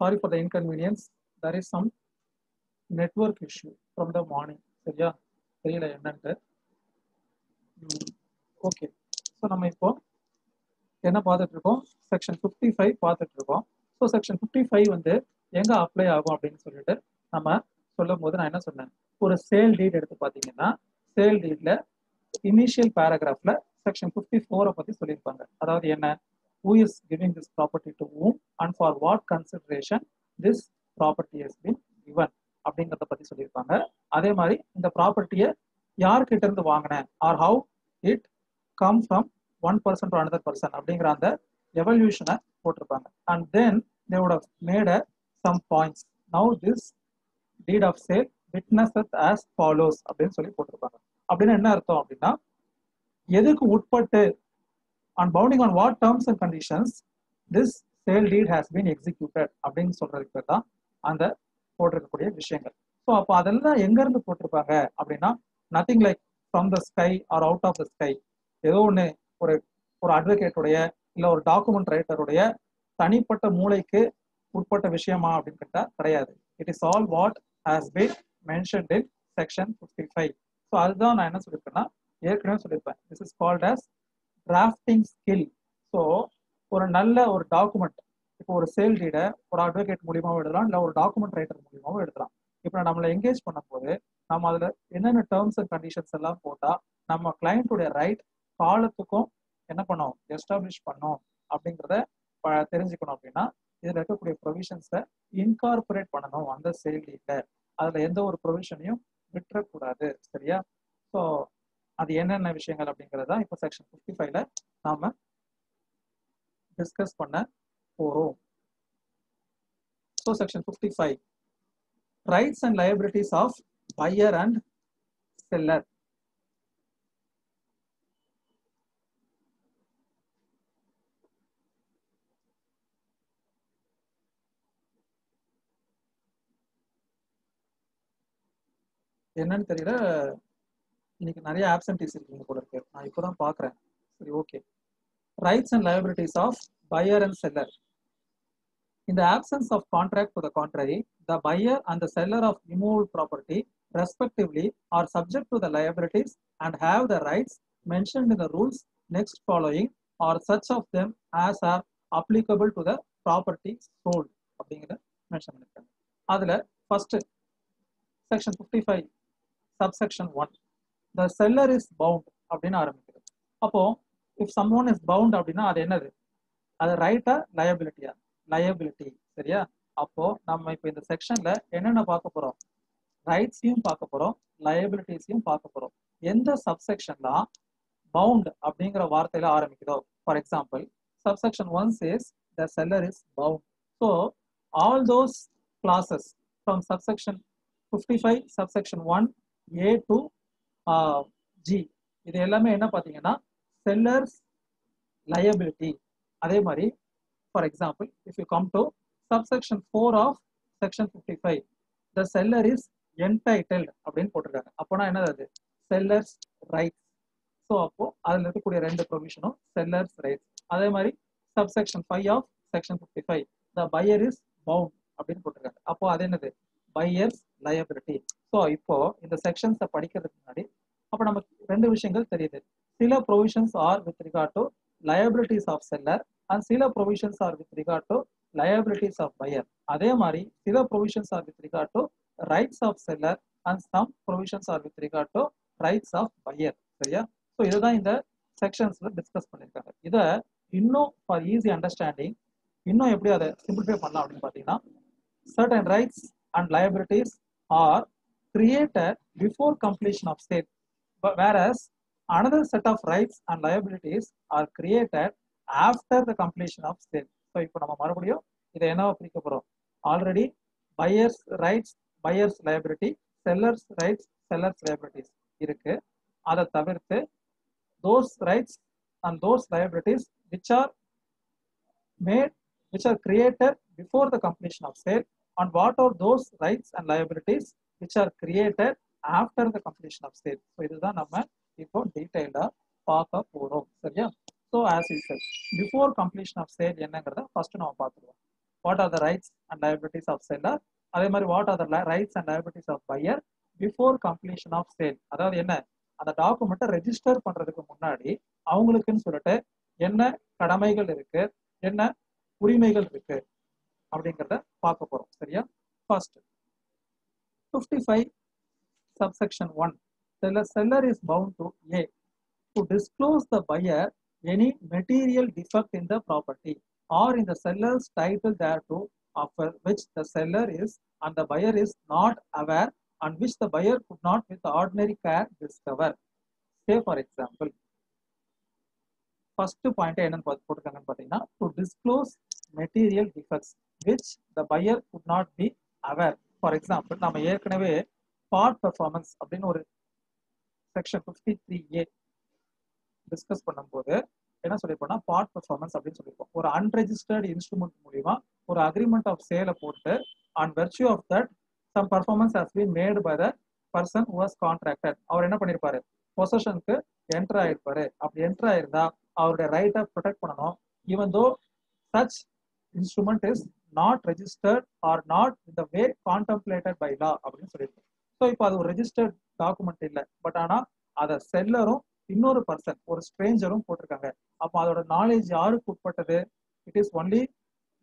Sorry for the inconvenience there is some network issue from the morning சரியா? தெரியல என்னன்ட்டு. Okay so நம்ம இப்போ என்ன பார்த்துட்டு இருக்கோம் செக்ஷன் ஃபிஃப்டி ஃபைவ் பார்த்துட்டு இருக்கோம் ஸோ செக்ஷன் ஃபிஃப்டி ஃபைவ் வந்து எங்கே அப்ளை ஆகும் அப்படின்னு சொல்லிட்டு நம்ம சொல்லும் போது நான் என்ன சொன்னேன்? ஒரு சேல் டீட் எடுத்து பார்த்தீங்கன்னா சேல் டீட்ல இனிஷியல் பேராகிராஃப்ல செக்ஷன் ஃபிஃப்டி ஃபோரை பற்றி சொல்லியிருப்பாங்க. அதாவது என்ன? Who is giving this property to whom and for what consideration this property has been given அப்படிங்கிறத பத்தி சொல்லியிருப்பாங்க அதே மாதிரி இந்த ப்ராப்பர்ட்டியை யார்கிட்ட இருந்து வாங்கினேன்? Or how it come from one person to another person அப்படிங்கிற அந்த எவல்யூஷனை போட்டிருப்பாங்க. And then they would have made some points now this deed of of witness witnesseth as follows அப்படின்னு சொல்லி போட்டிருப்பாங்க. அப்படின்னு என்ன அர்த்தம் அப்படின்னா எதுக்கு உட்பட்டு on bounding on what terms and conditions this sale deed has been executed அப்படின்னு சொல்றதுக்கு பேர் தான் அந்த போட்டிருக்கக்கூடிய விஷயங்கள். ஸோ அப்போ அதெல்லாம் எங்க இருந்து போட்டிருப்பாங்க அப்படின்னா nothing like from the sky or out of the sky ஏதோ ஒன்று ஒரு ஒரு அட்வொகேட்டுடைய இல்லை ஒரு டாக்குமெண்ட் ரைட்டருடைய தனிப்பட்ட மூளைக்கு உட்பட்ட விஷயமா அப்படின்னு கேட்டால் கிடையாது. It is all what has been mentioned in section fifty five so அதுதான் நான் என்ன சொல்லியிருக்கேன்னா ஏற்கனவே சொல்லியிருப்பேன். This is called as drafting skill so ஒரு நல்ல ஒரு டாக்குமெண்ட் இப்போ ஒரு சேல் டீடை ஒரு அட்வொகேட் மூலியமாகவும் எழுதலாம் இல்லை ஒரு டாக்குமெண்ட் ரைட்டர் மூலியமாவும் எழுதலாம். இப்போ நம்மளை என்கேஜ் பண்ணும்போது நம்ம அதில் என்னென்ன டேர்ம்ஸ் அண்ட் கண்டிஷன்ஸ் எல்லாம் போட்டால் நம்ம கிளைண்ட்டுடைய ரைட் காலத்துக்கும் என்ன பண்ணோம்? எஸ்டாப்ளிஷ் பண்ணோம். அப்படிங்கிறத ப- தெரிஞ்சுக்கணும் அப்படின்னா இதில் இருக்கக்கூடிய ப்ரொவிஷன்ஸை இன்கார்பரேட் பண்ணணும் அந்த சேல் டீட்டில் அதில் எந்த ஒரு ப்ரொவிஷனையும் விட்டுறக்கூடாது. சரியா? ஸோ அது என்னென்ன விஷயங்கள் அப்படிங்கிறது தான் இப்போ செக்ஷன் ஃபிஃப்டி ஃபைவ்ல நாம டிஸ்கஸ் பண்ண போறோம். So section fifty five rights and liabilities of buyer and seller என்னன்னு தெரியல. இன்னைக்கு நிறைய ஆப்சன்டிஸ் இருக்கீங்க போல இருக்கு நான் இப்போதான் பாக்குறேன் சரி okay rights and liabilities of buyer and seller இந்த options of contract to the contrary the buyer and the seller of immovable property respectively are subject to the liabilities and have the rights mentioned in the rules next following or such of them as are applicable to the property sold அப்படிங்கிற mention பண்ணியிருக்காங்க அதில் first section fifty five subsection one the seller is bound அப்படின்னு ஆரம்பிக்குது. அப்போ if some one is bound அப்படின்னா அது என்னது? அது ரைட்டா லயபிலிட்டியா லயபிலிட்டி சரியா? அப்போ நம்ம இப்போ இந்த செக்ஷன்ல என்னென்ன பார்க்க போறோம்? ரைட்ஸையும் பார்க்க போறோம் லயபிலிட்டிஸையும் பார்க்க போறோம். எந்த சப்செக்ஷன்லாம் பவுண்ட் அப்படிங்கிற வார்த்தையில ஆரம்பிக்குதோ for example subsection one says the seller is bound so all those clauses from subsection fifty five subsection one A to G. இது எல்லாமே என்ன பார்த்தீங்கன்னா செல்லர்ஸ் லயபிலிட்டி அதே மாதிரி for example if you come to subsection four of section fifty five the seller is entitled அப்படின்னு போட்டிருக்காங்க. அப்போனா என்னது அது? செல்லர்ஸ் ரைட்ஸ் ஸோ அப்போ அதில் இருக்கக்கூடிய ரெண்டு ப்ரொவிஷனும் செல்லர்ஸ் ரைட்ஸ் அதே மாதிரி subsection five of section fifty five the buyer is bound அப்படின்னு போட்டிருக்காங்க. அப்போ அது என்னது? பையர்ஸ் லயபிலிட்டி ஸோ இப்போ இந்த செக்ஷன்ஸை படிக்கிறதுக்கு முன்னாடி அப்போ நமக்கு ரெண்டு விஷயங்கள் தெரியுது. சில provisions are with regard to liabilities of seller and சில provisions are with regard to liabilities of buyer அதே மாதிரி சில provisions are with regard to rights of seller and some provisions are with regard to rights of buyer சரியா? So இதுதான் இந்த செக்ஷன்ஸ்ல discuss பண்ணியிருக்காங்க. இதை இன்னும் ஃபார் ஈஸி அண்டர்ஸ்டாண்டிங் இன்னும் எப்படி அதை சிம்பிளிஃபை பண்ணலாம் அப்படின்னு பார்த்தீங்கன்னா certain rights and liabilities are created before completion of sale, but another set of rights and and are created after the completion of of so இப்போ நம்ம மறுபடியும் இதை என்னவா பிரிக்க போகிறோம் already buyer's rights buyer's liability seller's rights seller's liabilities இருக்கு அதை தவிர்த்து those rights and those liabilities which are made which are created before the completion of sale on what are those rights and liabilities which are created after the completion of sale so இதுதான் நம்ம இப்போ டீடைல்டா பார்க்க போறோம். சரியா? So as we said before completion of sale என்னங்கிறத first நம்ம பார்த்துருவோம். What are the rights and and liabilities of seller அதே மாதிரி what are the rights and liabilities of buyer before completion of sale அதாவது என்ன? அந்த டாக்குமெண்ட்டை ரெஜிஸ்டர் பண்றதுக்கு முன்னாடி அவங்களுக்குன்னு சொல்லிட்டு என்ன கடமைகள் இருக்கு? என்ன உரிமைகள் இருக்கு? அப்படிங்கிறத பார்க்க போறோம் சரியா first fifty five subsection 1 seller seller is bound to a to disclose the buyer any material defect in the property or in the seller's title thereto of which the seller is and the buyer is not aware and which the buyer could not with ordinary care discover say for example first point என்னன்னு பார்த்து போட்டிருக்காங்கன்னு பார்த்தீங்கன்னா to disclose material defects which the buyer could not be aware for example நம்ம ஏற்கனவே part performance அப்படின்னு ஒரு section fifty three A discuss பண்ணும்போது என்ன சொல்லியிருப்போம்னா பார்ட் பெர்ஃபார்மன்ஸ் அப்படின்னு சொல்லியிருப்போம். ஒரு அன்ரெஜிஸ்டர்ட் இன்ஸ்ட்ருமெண்ட் மூலியமா ஒரு அக்ரிமெண்ட் ஆஃப் சேலை போட்டு on virtue of that some performance has been made by the person who has contracted அவர் என்ன பண்ணியிருப்பாரு? பொசஷனுக்கு என்டர் ஆயிருப்பாரு. அப்படி என்டர் ஆயிருந்தா அவருடைய ரைட்டை ப்ரொடெக்ட் பண்ணணும். Even though such instrument is not registered or not இந்த வே கான்டம்ப்ளேட்டட் பை லா அப்படின்னு சொல்லியிருக்கோம் ஸோ இப்போ அது ஒரு ரெஜிஸ்டர்ட் டாக்குமெண்ட் இல்லை. பட் ஆனால் அதை செல்லரும் இன்னொரு பர்சன் ஒரு ஸ்ட்ரேஞ்சரும் போட்டிருக்காங்க. அப்போ அதோட நாலேஜ் யாருக்கு உட்பட்டது? It is only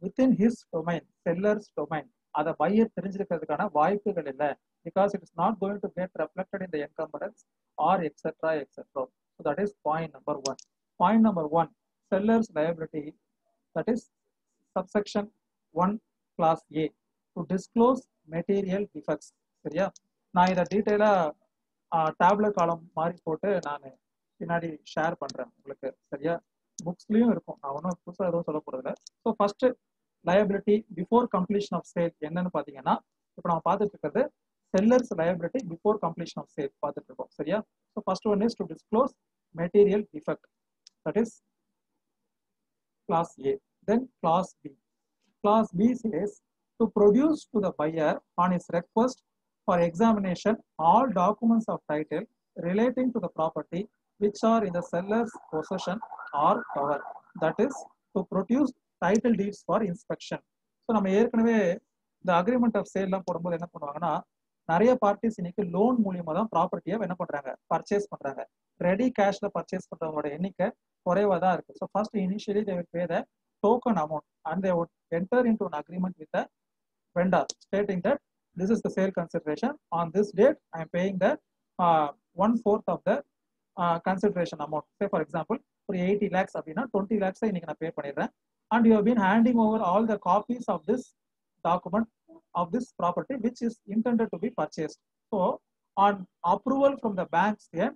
within his domain seller's domain அதை பையர் தெரிஞ்சிருக்கிறதுக்கான வாய்ப்புகள் இல்லை. Because it is not going to get reflected in the encumbrance or etcetera etcetera so that is point number one point number one seller's liability that is subsection one clause A to disclose material defects சரியா? நான் இதை டீட்டெயிலாக tablet காலம் மாதிரி போட்டு நான் பின்னாடி share பண்ணுறேன் உங்களுக்கு. சரியா? புக்ஸ்லேயும் இருக்கும். நான் ஒன்றும் புதுசாக எதுவும் சொல்ல போகிறதில்ல so first liability before completion of sale என்னன்னு பார்த்தீங்கன்னா இப்போ நம்ம பார்த்துட்டு இருக்கிறது seller's liability before completion of sale பார்த்துட்டு இருக்கோம். சரியா? So first one is to disclose material defect that is clause A Then class B. Class B says to produce to the buyer on his request for examination all documents of title relating to the property which are in the seller's possession or cover. That is to produce title deeds for inspection. So நம்ம ஏற்கனவே இந்த agreement of சேல்லாம் போடும்போது என்ன பண்ணுவாங்கன்னா நிறைய parties இன்னைக்கு loan மூலியமா தான் ப்ராப்பர்ட்டியை என்ன பண்றாங்க பர்ச்சேஸ் பண்றாங்க ரெடி கேஷ்ல பர்ச்சேஸ் பண்றவங்களோட எண்ணிக்கை குறைவா தான் இருக்கு ஸோ ஃபர்ஸ்ட் இனிஷியலி தேவை பேத the token amount and they would enter into an agreement with vendor stating that this is the sale consideration. On this date, I am paying the uh, one fourth of the uh, consideration amount. Say for example, for 80 lakhs அப்படின்னா 20 lakhs இன்னைக்கு நான் பே பண்ணிடுறேன் and you have been handing over all the copies of this document of this property which is intended to be purchased. So on approval from the bank's end,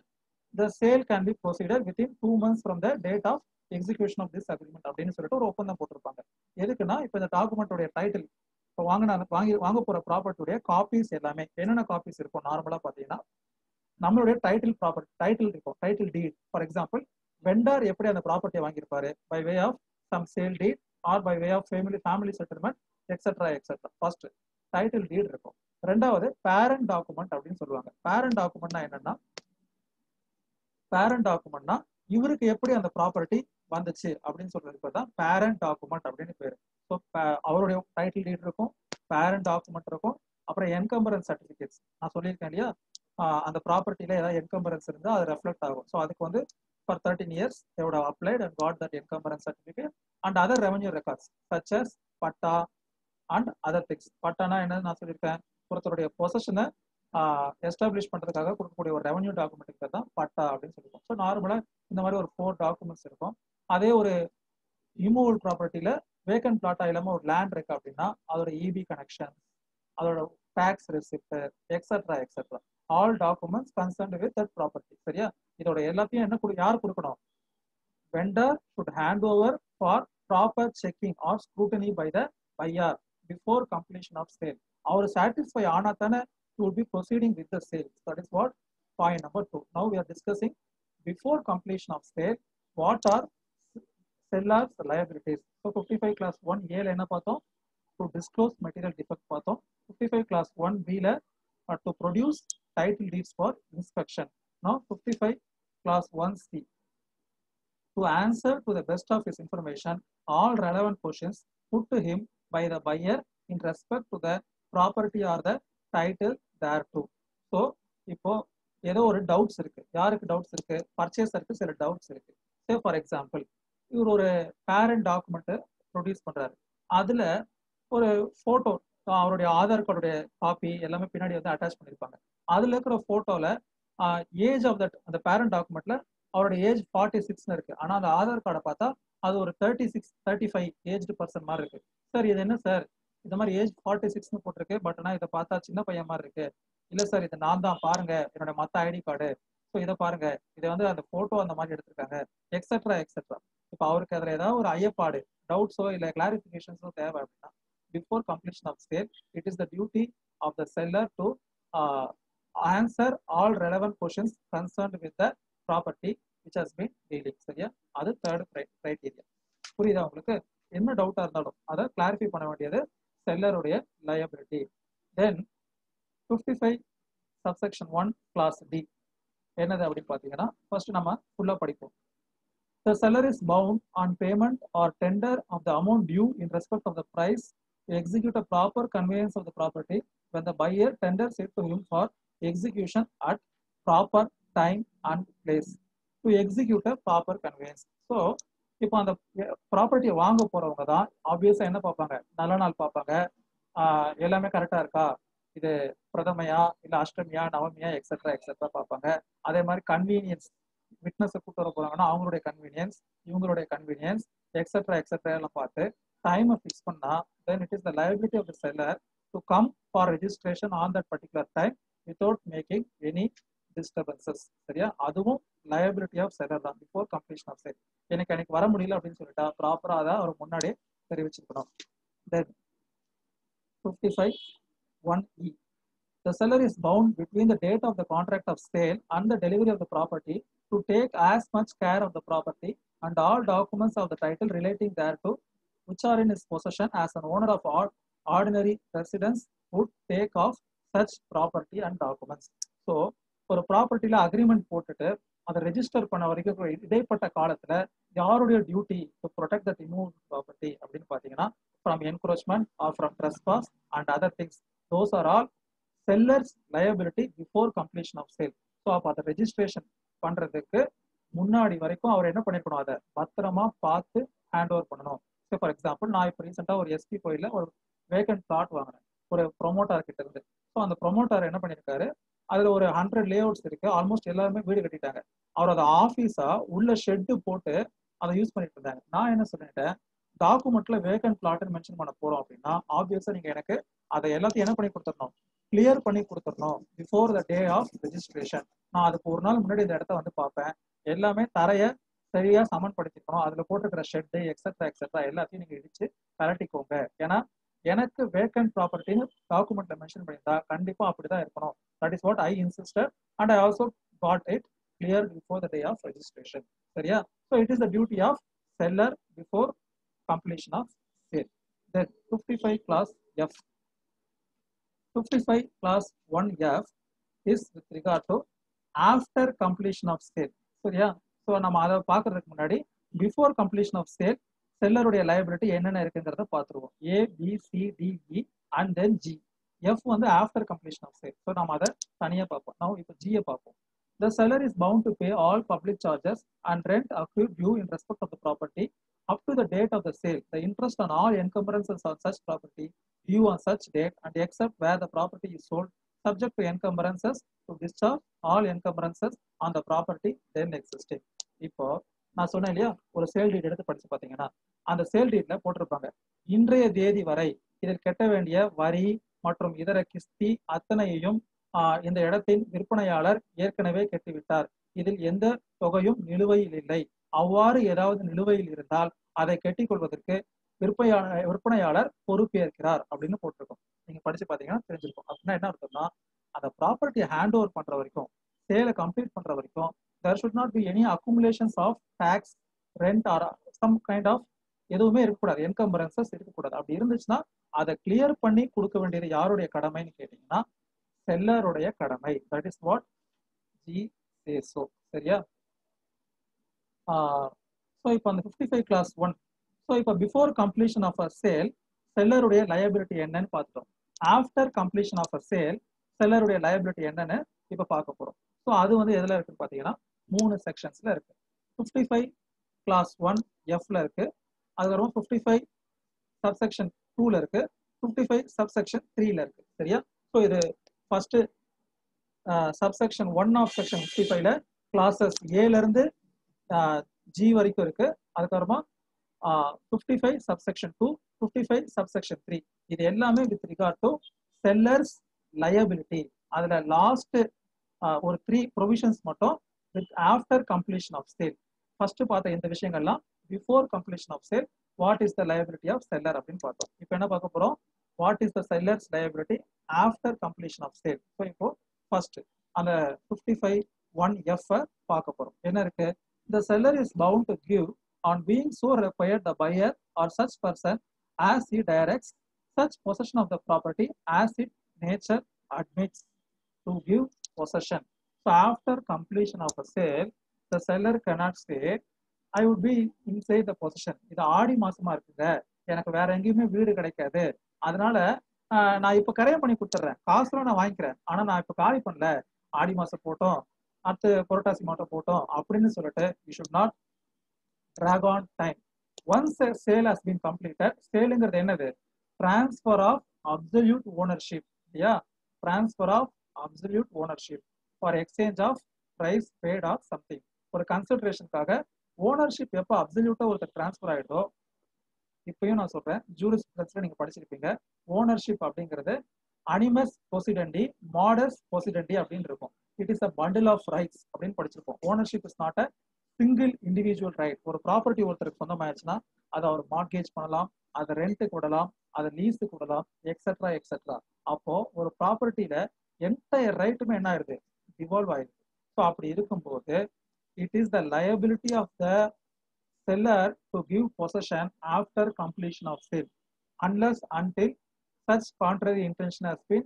the sale can be proceeded within two months from the date of execution of this agreement அப்படின்னு சொல்லிட்டு ஒரு ஒப்பந்தம் போட்டிருப்பாங்க. எதுக்குன்னா இப்போ இந்த டாக்குமெண்ட்டோடைய title இப்போ வாங்கின வாங்கி வாங்க போற ப்ராப்பர்ட்டியுடைய காப்பீஸ் எல்லாமே என்னென்ன காப்பீஸ் இருக்கும் நார்மலா பாத்தீங்கன்னா நம்மளுடைய டைட்டில் ப்ராப்பர்ட்டி டைட்டில் இருக்கும் title deed for example vendor எப்படி அந்த ப்ராப்பர்ட்டியை வாங்கியிருப்பாரு? By way of some sale deed or by way of family family settlement etcetera etcetera first title deed இருக்கும். ரெண்டாவது பேரண்ட் டாக்குமெண்ட் அப்படின்னு சொல்லுவாங்க. பேரண்ட் டாக்குமெண்ட்னா என்னன்னா பேரண்ட் டாக்குமெண்ட்னா இவருக்கு எப்படி அந்த ப்ராப்பர்ட்டி வந்துச்சு அப்படின்னு சொல்றதுக்கு தான் பேரண்ட் டாக்குமெண்ட் அப்படின்னு பேர். ஸோ அவருடைய டைட்டில் டீட் இருக்கும் பேரண்ட் டாக்குமெண்ட் இருக்கும் அப்புறம் என்கம்பரன்ஸ் சர்டிஃபிகேட்ஸ் நான் சொல்லியிருக்கேன் இல்லையா? அந்த ப்ராப்பர்ட்டியில ஏதாவது என்கம்பரன்ஸ் இருந்தால் அது ரெஃப்ளெக்ட் ஆகும். ஸோ அதுக்கு வந்து for thirteen years தேவோட applied and got that encumbrance certificate and other revenue records such as patta and other things பட்டானா என்னன்னு நான் சொல்லியிருக்கேன். ஒருத்தருடைய பொசஷனை எஸ்டாப்ளிஷ் பண்ணுறதுக்காக கொடுக்கக்கூடிய ஒரு ரெவன்யூ டாக்குமெண்ட்டுக்கு தான் பட்டா அப்படின்னு சொல்லியிருக்கோம் ஸோ நார்மலாக இந்த மாதிரி ஒரு ஃபோர் டாக்குமெண்ட்ஸ் இருக்கும். அதே ஒரு இமூவல் ப்ராப்பர்ட்டியில வேக்கன் பிளாட்டா இல்லாமல் ஒரு லேண்ட் இருக்கு அப்படின்னா அதோட இபி கனெக்ஷன் அதோட tax receipt etcetera etcetera all documents concerned with that property சரியா? இதோட எல்லாத்தையும் என்ன யார் கொடுக்கணும்? Vendor should hand over for proper checking or scrutiny by the buyer before completion of sale our satisfy ஆனா தானே will be proceeding with the sale that is what point number two now we are discussing before completion of sale what are sellers liabilities. So 55 class 1 A என்ன பார்த்தோம் to disclose material defect பார்த்தோம் 55 class 1 B ல uh, to produce title deeds for inspection. Now 55 class 1 C to answer to the best of his information all relevant questions put to him by the buyer in respect to the property or the title thereto so இப்போ ஏதோ ஒரு doubts இருக்கு யாருக்கு doubts இருக்கு பர்ச்சேசருக்கு சில doubts இருக்கு சே for example இவர் ஒரு பேரண்ட் டாக்குமெண்ட் ப்ரொடியூஸ் பண்றாரு. அதுல ஒரு போட்டோ அவருடைய ஆதார் கார்டுடைய காப்பி எல்லாமே பின்னாடி வந்து அட்டாச் பண்ணியிருப்பாங்க அதுல இருக்கிற போட்டோல ஏஜ் ஆஃப் தட் அந்த பேரண்ட் டாக்குமெண்ட்ல அவருடைய ஏஜ் ஃபார்ட்டி சிக்ஸ்னு இருக்கு. ஆனா அந்த ஆதார் கார்டை பார்த்தா அது ஒரு thirty six thirty five aged person மாதிரி இருக்கு. சார் இது என்ன சார் இந்த மாதிரி ஏஜ் ஃபார்ட்டி சிக்ஸ்னு போட்டிருக்கு பட் ஆனால் இதை பார்த்தா சின்ன பையன் மாதிரி இருக்கு. இல்லை சார் இது நான் தான் பாருங்க. என்னோட மற்ற ஐடி கார்டு ஸோ இதை பாருங்க. இதை வந்து அந்த போட்டோ அந்த மாதிரி எடுத்திருக்காங்க. எக்ஸெட்ரா எக்ஸட்ரா இப்போ அவருக்கு அதில் ஏதாவது ஒரு ஐயப்பாடு டவுட்ஸோ இல்லை கிளாரிஃபிகேஷன்ஸோ தேவை அப்படின்னா before completion of sale it is the duty of the seller to answer all relevant questions concerned with the property which has been dealing சரியா? அது தேர்ட் கிரைட்டீரியா புரியுதா உங்களுக்கு? என்ன டவுட்டாக இருந்தாலும் அதை கிளாரிஃபை பண்ண வேண்டியது செல்லருடைய liability then fifty five subsection one clause D என்னது அப்படின்னு பார்த்தீங்கன்னா ஃபர்ஸ்ட் நம்ம ஃபுல்லாக படிப்போம் the seller is bound on payment or tender of the amount due in respect of the price execute a proper convenience of the property when the buyer tender set to him for execution at proper time and place to execute a proper convenience so இப்போ அந்த ப்ராப்பர்ட்டியை வாங்க போகிறவங்க தான் ஆப்வியஸாக என்ன பார்ப்பாங்க நல்ல நாள் பார்ப்பாங்க எல்லாமே கரெக்டாக இருக்கா இது பிரதமையா இல்ல அஷ்டமியா நவமியா எக்ஸெட்ரா எக்ஸெட்ரா பார்ப்பாங்க. அதே மாதிரி கன்வீனியன்ஸ் விட்னஸை கூட்டு வர போறாங்கன்னா அவங்களுடைய கன்வீனியன்ஸ் இவங்களுடைய கன்வீனியன்ஸ் எக்ஸெட்ரா எக்ஸெட்ரா எல்லாம் பார்த்து டைமை ஃபிக்ஸ் பண்ணா then it is the liability of the seller to come for registration on that particular time without making any disturbances சரியா? அதுவும் லயபிலிட்டி ஆஃப் செலர் தான். பிஃபோர் கம்ப்ளீஷன் ஆஃப் சேல் எனக்கு எனக்கு வர முடியல அப்படின்னு சொல்லிட்டா ப்ராப்பரா அதை அவர் முன்னாடியே தெரிவிச்சிருக்கணும். Then fifty five 1E. The seller is bound between the date of the contract of sale and the delivery of the property to take as much care of the property and all documents of the title relating thereto, which are in his possession as an owner of ordinary residence would take off such property and documents. So, ஒரு ப்ராப்பர்ட்டியில agreement போட்டுட்டு அதை register பண்ண வரைக்கும் இடைப்பட்ட காலத்துல யாருடைய duty to protect that இமூவ் property அப்படின்னு பாத்தீங்கன்னா from encroachment or from trespass and other things those are all seller's liability before completion of sale so அப்போ அதை ரெஜிஸ்ட்ரேஷன் பண்றதுக்கு முன்னாடி வரைக்கும் அவர் என்ன பண்ணிருக்கணும்? அதை பத்திரமா பார்த்து ஹேண்ட் ஓவர் பண்ணணும். ஸோ ஃபார் எக்ஸாம்பிள் நான் இப்போ ரீசெண்டாக ஒரு எஸ்பி கோயிலில் ஒரு வேகன்ட் பிளாட் வாங்கினேன். ஒரு ப்ரொமோட்டர் கிட்ட இருந்து. ஸோ அந்த ப்ரொமோட்டர் என்ன பண்ணியிருக்காரு அதில் ஒரு ஹண்ட்ரட் லே அவுட்ஸ் இருக்கு. ஆல்மோஸ்ட் எல்லாருமே வீடு கட்டிட்டாங்க. அவர் அதை ஆஃபீஸா உள்ள ஷெட்டு போட்டு அதை யூஸ் பண்ணிட்டு இருந்தாங்க நான் என்ன சொல்லிட்டேன்? டாக்குமெண்ட்ல வேகன்ட் பிளாட்னு மென்ஷன் பண்ண போறோம் அப்படின்னா ஆப்வியஸா நீங்க எனக்கு அதை எல்லாத்தையும் என்ன பண்ணி கொடுத்துடணும்? கிளியர் பண்ணி கொடுத்துடணும் before the day of registration நான் அதுக்கு ஒரு நாள் முன்னாடி இந்த இடத்த வந்து பார்ப்பேன். எல்லாமே தரைய சரியா சமன்படுத்திக்கணும். அதுல போட்டுக்கிற ஷெட்டு எக்ஸட்ரா எக்ஸட்ரா எல்லாத்தையும் நீங்க இடிச்சு கலட்டிக்கோங்க ஏன்னா எனக்கு வேக்கன்ட் ப்ராப்பர்ட்டின்னு டாக்குமெண்ட்ல மென்ஷன் பண்ணியிருந்தா கண்டிப்பா அப்படிதான் இருக்கணும். That is what I insisted and I also got it clear before the day of registration சரியா? So it is the duty of seller before completion of sale then fifty five clause F 55 class 1F is with regard to after completion of sale. சரியா so நம்ம அதை பார்க்கறதுக்கு முன்னாடி before completion of sale செல்லருடைய liability என்னென்ன இருக்குங்கிறத பார்த்துருவோம் A B C D E and then G F வந்து after completion of sale so நம்ம அதை தனியாக பார்ப்போம் நம்ம இப்போ ஜியை பார்ப்போம் The seller is bound to pay all public charges and rent accrued due in respect of the property up to the date of the sale. The interest on all encumbrances on such property due on such date and except where the property is sold subject to encumbrances to discharge all encumbrances on the property then existing. இப்போ நான் சொன்னேன் இல்லையா? ஒரு sale deed எடுத்து படிச்சு பார்த்தீங்கன்னா அந்த sale டீட்ல போட்டிருப்பாங்க. இன்றைய தேதி வரை இதில் கெட்ட வேண்டிய வரி மற்றும் இதர கிஸ்தி அத்தனையையும் இந்த இடத்தின் விற்பனையாளர் ஏற்கனவே கெட்டுவிட்டார். இதில் எந்த தொகையும் நிலுவையில் இல்லை. அவ்வாறு ஏதாவது நிலுவையில் இருந்தால் அதை கெட்டிக்கொள்வதற்கு விற்பனையாளர் விற்பனையாளர் பொறுப்பேற்கிறார் அப்படின்னு போட்டிருக்கோம். நீங்க படிச்சு பாத்தீங்கன்னா தெரிஞ்சிருக்கும். அப்படின்னா என்ன அர்த்தம்னா அந்த ப்ராப்பர்ட்டியை ஹேண்ட் ஓவர் பண்ற வரைக்கும் சேலை கம்ப்ளீட் பண்ற வரைக்கும் there should not be any accumulations of tax rent or some kind of எதுவுமே இருக்கக்கூடாது. என்கம்பரன்சஸ் இருக்கக்கூடாது. அப்படி இருந்துச்சுன்னா அதை கிளியர் பண்ணி கொடுக்க வேண்டியது யாருடைய கடமைன்னு கேட்டீங்கன்னா செல்லருடைய கடமை. That is what G says so சரியா? ஸோ இப்போ அந்த fifty five clause one so இப்போ before completion of a sale செல்லருடைய liability என்னன்னு பார்த்துட்டோம். After completion of a sale செல்லருடைய liability என்னன்னு இப்போ பார்க்க போகிறோம் ஸோ அது வந்து எதில் இருக்குன்னு பார்த்தீங்கன்னா மூணு செக்ஷன்ஸில் இருக்கு. ஃபிஃப்டி ஃபைவ் கிளாஸ் ஒன் எஃப்ல இருக்கு. அதுக்கப்புறம் ஃபிஃப்டி ஃபைவ் சப்செக்ஷன் டூல இருக்கு. ஃபிஃப்டி ஃபைவ் சப்செக்ஷன் த்ரீல இருக்கு. சரியா? ஸோ இது first subsection one of section fifty ஃபைவ்ல கிளாஸஸ் ஏல இருந்து ஜி வரைக்கும் இருக்கு. அதுக்கப்புறமா fifty five subsection two fifty five subsection three இது எல்லாமே with regard to seller's liability அதுல லாஸ்ட் ஒரு த்ரீ ப்ரொவிஷன்ஸ் மட்டும் with after completion of sale first பார்த்த இந்த விஷயங்கள்லாம் before completion of sale what is the liability of seller அப்படின்னு பார்த்தோம். இப்போ என்ன பார்க்க போறோம்? What is the seller's liability after completion of sale so இப்போ ஃபர்ஸ்ட் அந்த ஃபிஃப்டி ஃபைவ் ஒன் எஃப் பார்க்க போறோம். என்ன இருக்கு? The seller is bound to give on being so required the buyer or such person as he directs such possession of the property as it nature admits to give possession. So after completion of a sale, the seller cannot say, I would be inside the possession. இது ஆடி மாசமா இருக்குங்க எனக்கு வேற எங்கேயுமே வீடு கிடைக்காது அதனால நான் இப்ப கரையம் பண்ணி கொடுத்துட்றேன் காசுலாம் நான் வாங்கிக்கிறேன் ஆனா நான் இப்ப காலி பண்ணல ஆடி மாசம் போட்டோம் அடுத்து புரட்டாசி மாட்டம் போட்டோம் அப்படின்னு சொல்லிட்டு you should not drag on time. Once sale has has completed சேலுங்கிறது என்னது? டிரான்ஸ்ஃபர் ஆஃப் அப்சல்யூட் ஓனர்ஷிப் இல்லையா? Transfer of absolute ownership for exchange of price paid of something ஒரு கன்சிடரேஷனுக்காக ஓனர்ஷிப் எப்போ அப்சல்யூட்டாக ஒருத்தர் டிரான்ஸ்ஃபர் ஆகிடுதோ இப்பயும் நான் சொல்றேன் ஜூரிஸ்பிரன்ஸ்ல நீங்க படிச்சிருப்பீங்க. ஓனர்ஷிப் அப்படிங்கிறது அனிமஸ் பொசிடண்டி மாடஸ் பொசிடண்டி அப்படின்னு இருக்கும். It is a bundle of rights அப்படின்னு படிச்சிருப்போம். Ownership is not a single individual right ஒரு ப்ராப்பர்ட்டி ஒருத்தருக்கு சொந்தமாயிருச்சுன்னா அதை அவர் மார்கேஜ் பண்ணலாம் அதை ரெண்ட்டுக்கு விடலாம் அதை லீஸுக்கு விடலாம் எக்ஸட்ரா எக்ஸெட்ரா அப்போ ஒரு ப்ராப்பர்ட்டியில என்டையர் ரைட்டுமே என்ன ஆயிருது டிவால்வ் ஆயிருது ஸோ அப்படி இருக்கும்போது it is the liability of the seller to give possession after completion of sale unless until such contrary intention has been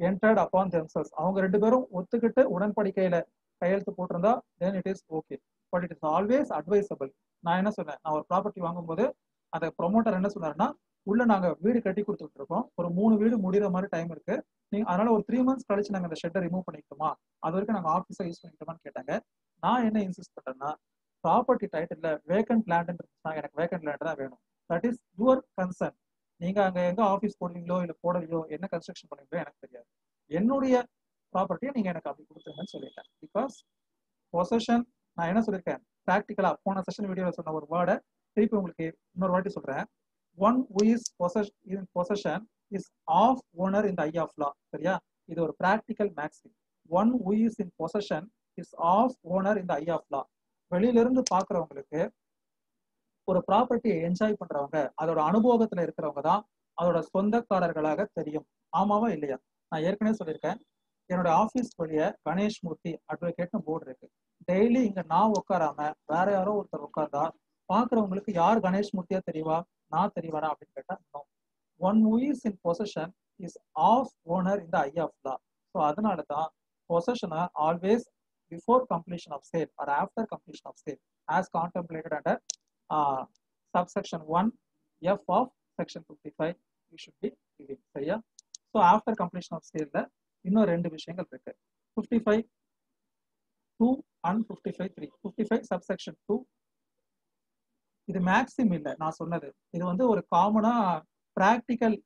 entered upon themselves அவங்க ரெண்டு பேரும் ஒத்துக்கிட்டு உடன்படிக்கையில கையெழுத்து போட்டிருந்தா then it is okay but it is always advisable நான் என்ன சொன்னேன்? நான் ஒரு ப்ராப்பர்ட்டி வாங்கும்போது அந்த ப்ரொமோட்டர் என்ன சொன்னார்னா உள்ள நாங்க வீடு கட்டி கொடுத்துட்டு இருக்கோம் ஒரு மூணு வீடு முடிகிற மாதிரி டைம் இருக்கு. நீங்க அதனால ஒரு த்ரீ மந்த்ஸ் கழிச்சு நாங்க அந்த ஷெட்டை ரிமூவ் பண்ணிக்கிட்டோமா? அது வரைக்கும் நாங்க ஆஃபீஸை யூஸ் பண்ணிக்கிட்டோமான்னு கேட்டாங்க. நான் என்ன இன்சிஸ்ட் பண்றேன்னா ப்ராப்பர்ட்டி டைட்டில் வேக்கன்ட் லேண்ட் இருந்துச்சுன்னா எனக்கு வேக்கன்ட் லேண்ட் தான் வேணும். தட் இஸ் யுவர் கன்சர்ன் நீங்க அங்க எங்க ஆஃபீஸ் போடுவீங்களோ இல்ல போடலையோ என்ன கன்ஸ்ட்ரக்ஷன் பண்ணுவீங்களோ எனக்கு தெரியாது. என்னுடைய ப்ராப்பர்ட்டியை நீங்க எனக்கு அப்படி கொடுத்துருங்கன்னு சொல்லிட்டேன். பிகாஸ் பொசஷன் நான் என்ன சொல்லியிருக்கேன்? ப்ராக்டிக்கலா போன செஷன் வீடியோல சொன்ன ஒரு வேர்டை திருப்பி உங்களுக்கு இன்னொரு வாட்டி சொல்றேன். One is of owner in possession of of சரியா? இது ஒரு practical maxim one who in possession is of owner in in the eye of வெளியில இருந்து பாக்குறவங்களுக்கு ஒரு ப்ராப்பர்ட்டியை என்ஜாய் பண்றவங்க அதோட அனுபவத்துல இருக்கிறவங்க தான் அதோட சொந்தக்காரர்களாக தெரியும். ஆமாவா இல்லையா? நான் ஏற்கனவே சொல்லியிருக்கேன். என்னோட ஆஃபீஸ் வழிய கணேஷ் மூர்த்தி அட்வொகேட்னு போர்டு இருக்கு. டெய்லி இங்க நான் உட்காராம வேற யாரோ ஒருத்தர் உட்கார்ந்தா பாக்குறவங்களுக்கு யார் கணேஷ் மூர்த்தியா தெரியவா நான் தெரியவாரா அப்படின்னு கேட்டா no one is in possession is of owner இந்த ஐ ஆஃப் லா ஸோ அதனால தான் பொசஷனை always before completion of sale or after completion of sale as contemplated under subsection one F of section fifty five you should be சரியா? So after completion of சேலில் இன்னும் ரெண்டு விஷயங்கள் இருக்கு. Fifty five two and fifty five three fifty five subsection two இது maxim இல்லை நான் சொன்னது. இது வந்து ஒரு காமனா ப்ராக்டிக்கல்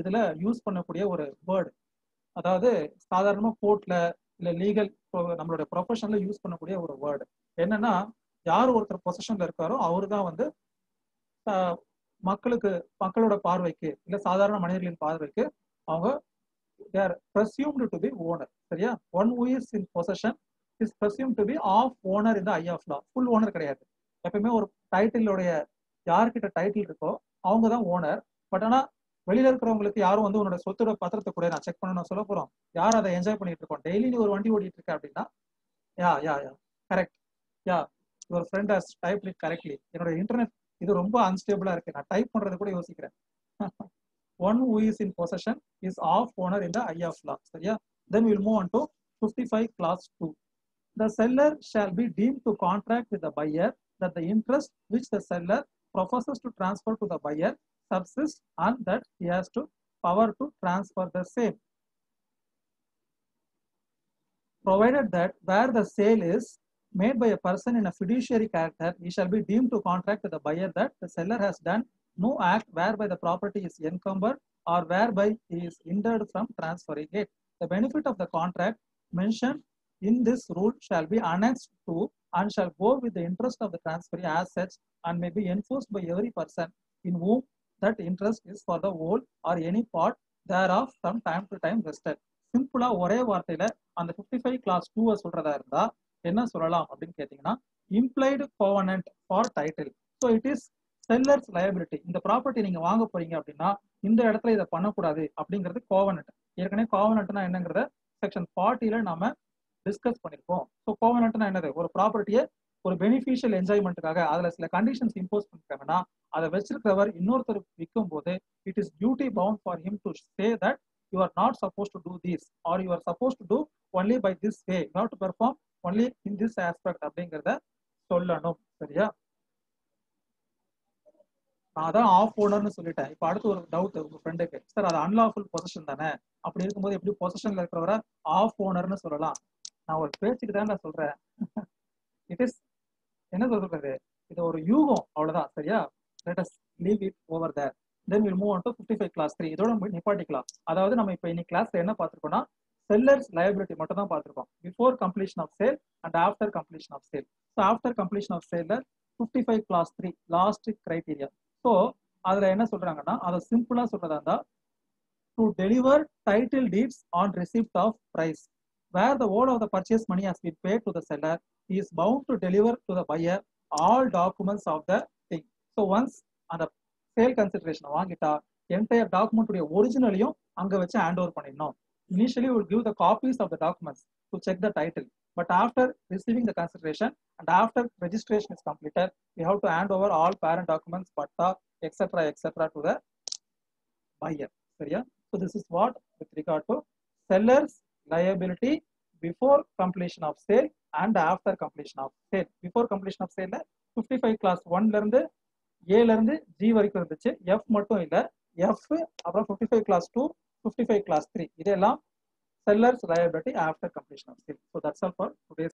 இதுல யூஸ் பண்ணக்கூடிய ஒரு வேர்டு அதாவது சாதாரணமா கோர்ட்ல இல்ல லீகல் நம்மளோட ப்ரொஃபஷன்ல யூஸ் பண்ணக்கூடிய ஒரு வேர்டு என்னன்னா யார் ஒருத்தர் பொசிஷன்ல இருக்காரோ அவரு தான் வந்து மக்களுக்கு மக்களோட பார்வைக்கு இல்ல சாதாரண மனிதர்களின் பார்வைக்கு அவங்க they are presumed to be owner சரியா? One who is in possession is presume to be of owner இந்த eye of law full owner கிடையாது. எப்பவுமே ஒரு டைட்டிலுடைய யார்கிட்ட டைட்டில் இருக்கோ அவங்க தான் ஓனர் பட் ஆனா வெளியில இருக்கிறவங்களுக்கு யாரும் வந்து உன்னோட சொத்தோட பத்திரத்தை கூட நான் செக் பண்ணணும் சொல்ல போறோம். யார் அதை என்ஜாய் பண்ணிட்டு இருக்கோம்? டெய்லி நீ ஒரு வண்டி ஓடிட்டு இருக்க அப்படின்னா yeah yeah yeah correct yeah your friend has type it correctly என்னோட இன்டர்நெட் இது ரொம்ப அன்ஸ்டேபிளா இருக்கு. நான் டைப் பண்றது கூட யோசிக்கிறேன். One who is in possession is off owner in the eye of law சரியா then we'll move on to 55 clause 2 the seller shall be deemed to contract with the buyer that the interest which the seller professes to transfer to the buyer subsists and that he has to power to transfer the same provided that where the sale is made by a person in a fiduciary character he shall be deemed to contract with the buyer that the seller has done no act whereby the property is encumbered or whereby he is hindered from transferring it the benefit of the contract mentioned in this rule shall be annexed to and shall go with the interest of the transferee as such and may be enforced by every person in whom that interest is for the whole or any part thereof from time to time vested. சிம்பிளா ஒரே வார்த்தையில அந்த fifty five class டூவை சொல்றதா இருந்தா என்ன சொல்லலாம் அப்படின்னு கேட்டீங்கன்னா implied covenant for title so it is Seller's liability இந்த ப்ராப்பர்ட்டி நீங்க வாங்க போறீங்க அப்படின்னா இந்த இடத்துல இதை பண்ணக்கூடாது அப்படிங்கிறது கோவனட் ஏற்கனவே கோவனட்னா என்னங்கிறத செக்ஷன் ஃபார்ட்டியில நாம டிஸ்கஸ் பண்ணிருக்கோம். ஸோ கோவனட்னா என்னது? ஒரு ப்ராப்பர்ட்டியை ஒரு பெனிஃபிஷியல் என்ஜாய்மெண்ட்டுக்காக அதுல சில கண்டிஷன்ஸ் இம்போஸ் பண்ணிருக்காங்கன்னா அதை வச்சிருக்கிறவர் இன்னொருத்தர் விற்கும் போது it is duty bound for him to say that you are not suppose to do this or you are suppose to do only by this way not to perform only in this aspect அப்படிங்கிறத சொல்லணும். சரியா? நான் அதான் of ஓனர்னு சொல்லிட்டேன். இப்போ அடுத்து ஒரு doubt உங்க ஃப்ரெண்டுக்கு சார் அது அன்லாஃபுல் பொசிஷன் தானே? அப்படி இருக்கும்போது எப்படி பொசிஷன்ல இருக்கிறவரை ஆஃப் ஓனர்னு சொல்லலாம்? நான் ஒரு பேச்சுக்கு தான் நான் சொல்றேன். இட் இஸ் என்ன சொல்றது? இது ஒரு யூகம் அவ்வளவுதான். சரியா? Let us leave it over there then will move on to fifty five clause three இதோட நிப்பாட்டிக்கலாம். அதாவது நம்ம இப்போ இன்னைக்கு கிளாஸ்ல என்ன பார்த்துருக்கோம்னா செல்லர்ஸ் லயபிலிட்டி மட்டும் தான் பார்த்துருக்கோம். Before completion of sale and after completion of sale so after completion of சேல்ல fifty five class three last criteria so அதுல என்ன சொல்றாங்கன்னா அதை சிம்பிளா சொல்றதா இருந்தா to deliver title deeds on receipt of price where the whole of the purchase money has been pay to the seller is bound to deliver to the buyer all documents of the thing so once அந்த sale consideration வாங்கிட்டா entire document உடைய ஒரிஜினலையும் அங்க வச்சு hand over பண்ணிடணும் initially will give the copies of the documents to check the title but after receiving the consideration and after registration is completed we have to hand over all parent documents patta etcetera etcetera to the buyer சரியா so this is what with regard to sellers liability before completion of sale and after completion of sale. Before completion of sale, 55 class 1 ஒன்லேருந்து இருந்து A இருந்து G வரைக்கும் இருந்துச்சு. F மட்டும் இல்லை. F அப்புறம் fifty five class two fifty five class three இதெல்லாம் sellers liability after completion of sale. So that's all for today's